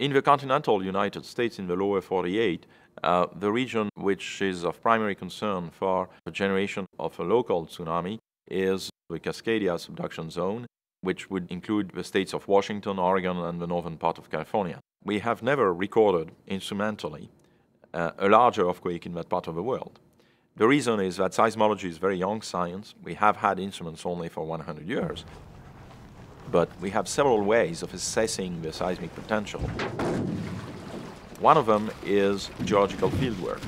In the continental United States, in the lower 48, uh, the region which is of primary concern for the generation of a local tsunami is the Cascadia subduction zone, which would include the states of Washington, Oregon, and the northern part of California. We have never recorded instrumentally uh, a larger earthquake in that part of the world. The reason is that seismology is very young science. We have had instruments only for 100 years, but we have several ways of assessing the seismic potential. One of them is geological fieldwork.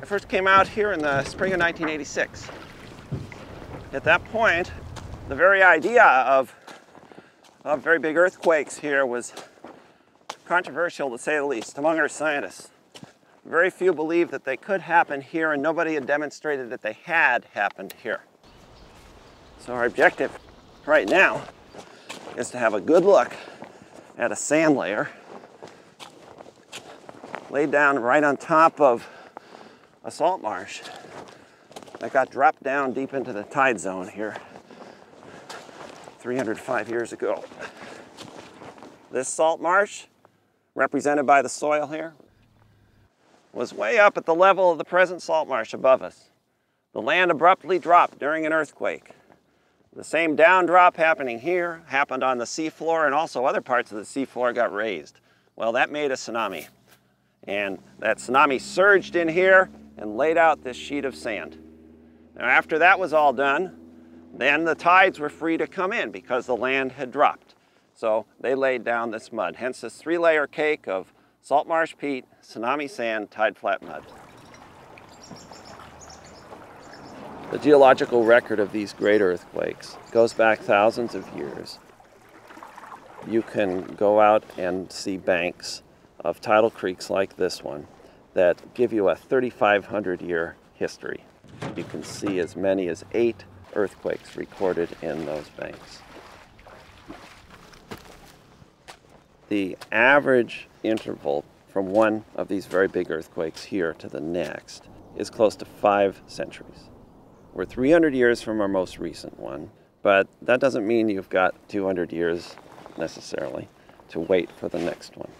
I first came out here in the spring of 1986. At that point, the very idea of, of very big earthquakes here was controversial to say the least among our scientists. Very few believed that they could happen here and nobody had demonstrated that they had happened here. So our objective right now is to have a good look at a sand layer laid down right on top of a salt marsh that got dropped down deep into the tide zone here 305 years ago. This salt marsh, represented by the soil here, was way up at the level of the present salt marsh above us. The land abruptly dropped during an earthquake. The same down drop happening here happened on the seafloor and also other parts of the seafloor got raised. Well, that made a tsunami. And that tsunami surged in here and laid out this sheet of sand. Now, after that was all done, then the tides were free to come in because the land had dropped. So they laid down this mud, hence this three-layer cake of salt marsh peat, tsunami sand, tide flat mud. The geological record of these great earthquakes goes back thousands of years. You can go out and see banks of tidal creeks like this one that give you a 3,500 year history. You can see as many as eight earthquakes recorded in those banks. The average interval from one of these very big earthquakes here to the next is close to five centuries. We're 300 years from our most recent one, but that doesn't mean you've got 200 years necessarily to wait for the next one.